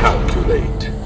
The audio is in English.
Calculate.